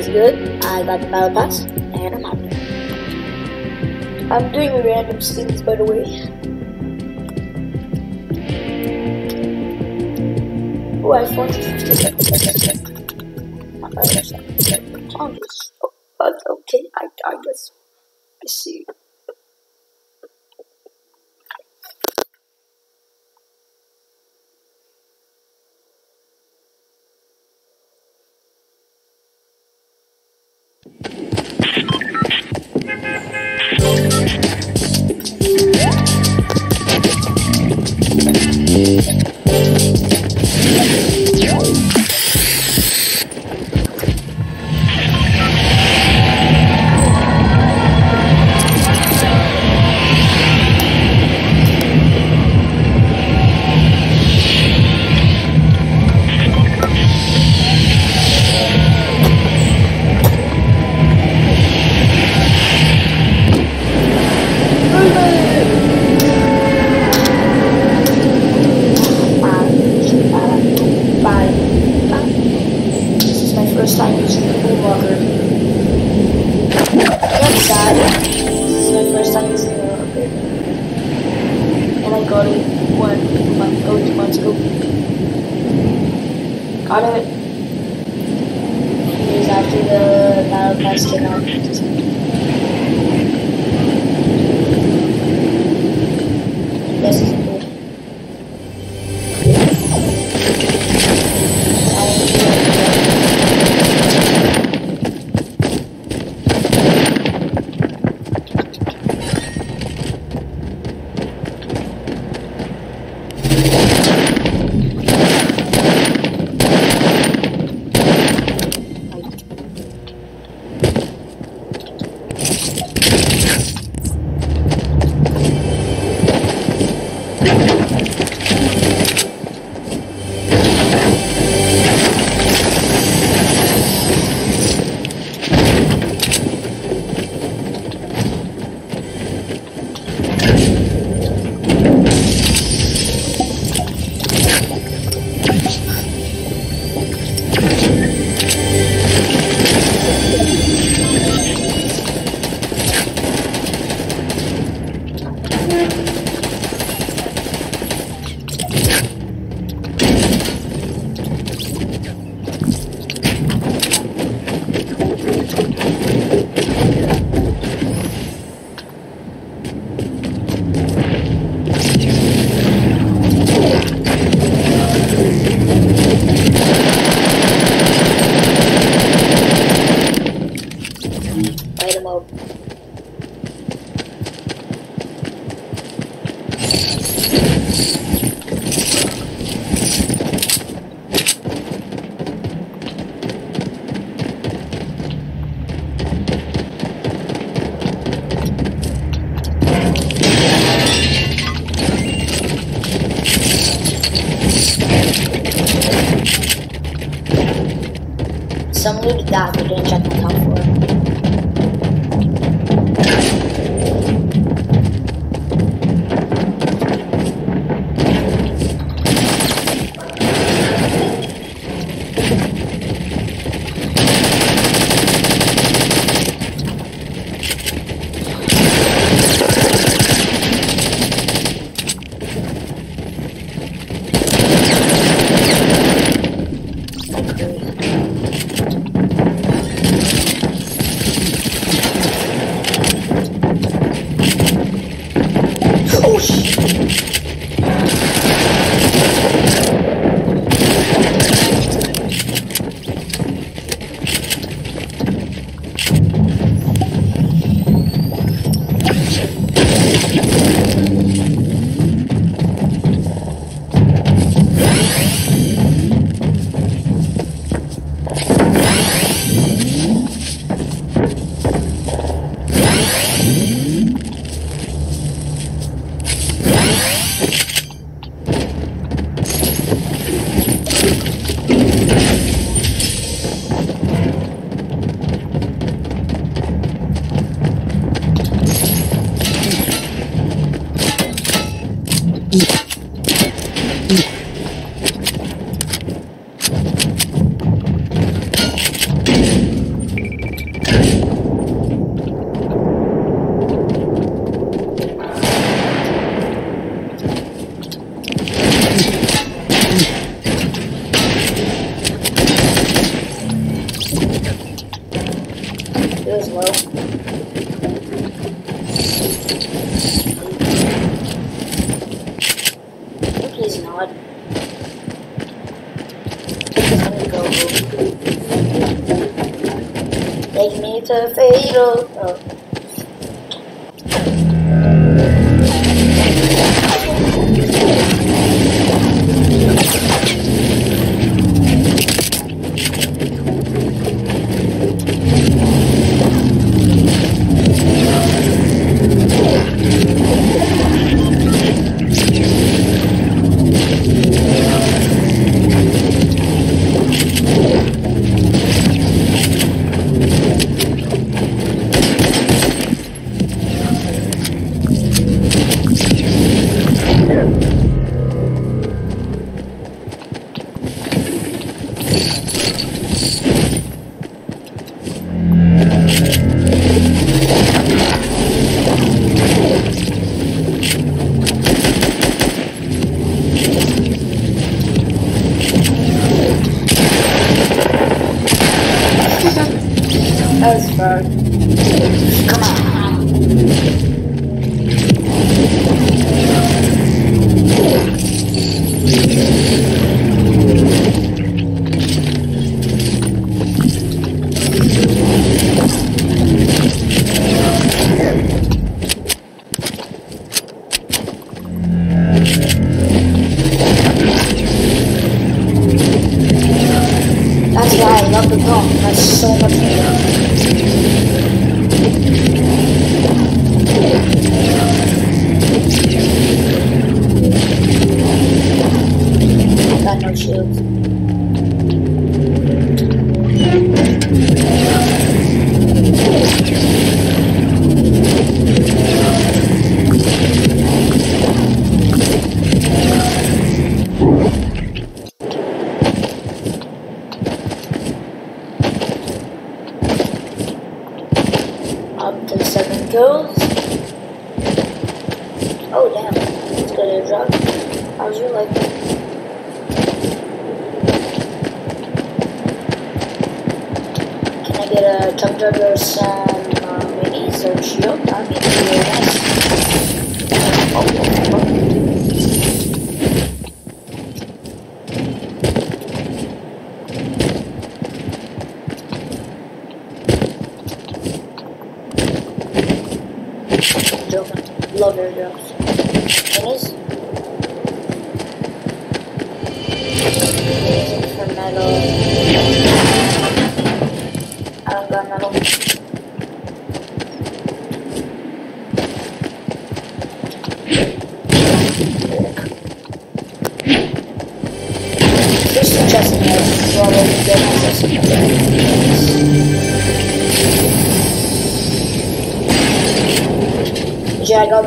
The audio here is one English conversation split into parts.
is good. I got the battle pass, and I'm happy. I'm doing random skins, by the way. Oh, I found challenges. Oh, but okay, I, I guess. I see. Looted that, Take me to fatal. Oh. To seven. Oh damn, it's good airdrop. How's your life? Can I get a jug or some uh, minis or shield? That'd be really nice. Oh.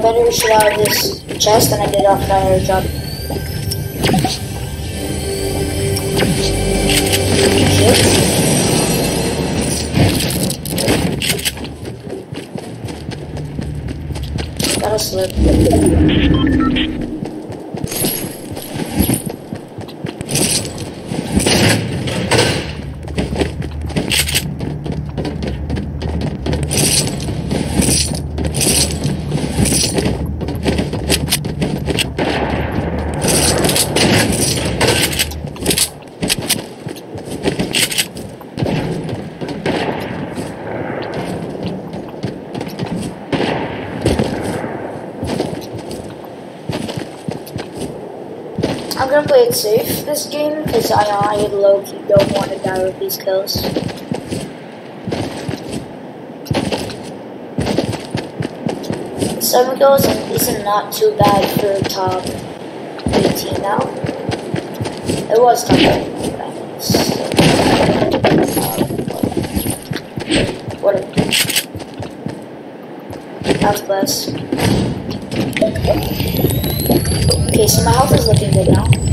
Better shit out of this chest than I did off that airdrop. Shit. Gotta slip. I'm gonna play safe this game because I, I low key don't want to die with these kills. Seven kills isn't not too bad for top 18 now. It was top 18. Um, what? That's blessed. Okay, so my health is looking good now.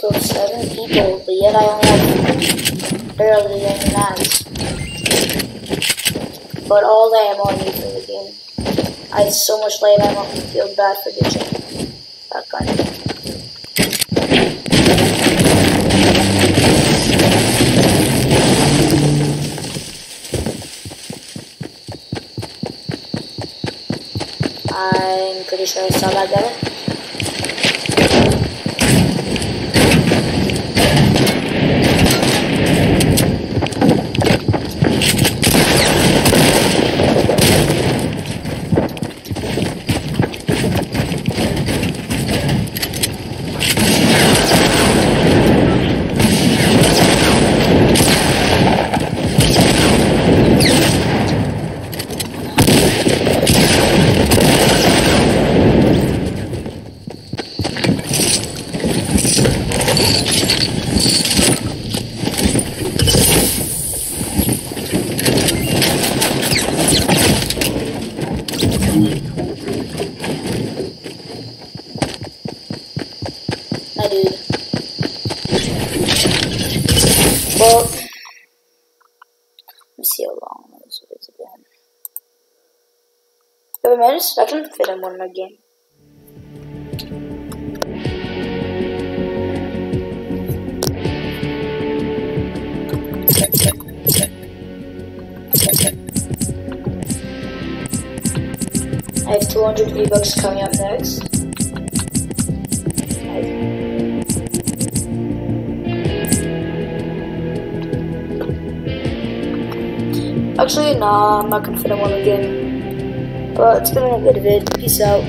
gold, but yet I only have barely any max. But all the ammo I need for the game. I had so much light ammo, I feel bad for ditching that gun. I'm pretty sure I saw that guy. Well, let me see how long this is again. Seven minutes? I can fit in one game. I have 200 V-Bucks coming up next. Actually, nah, I'm not gonna fit in one again. But it's been a good vid. Peace out.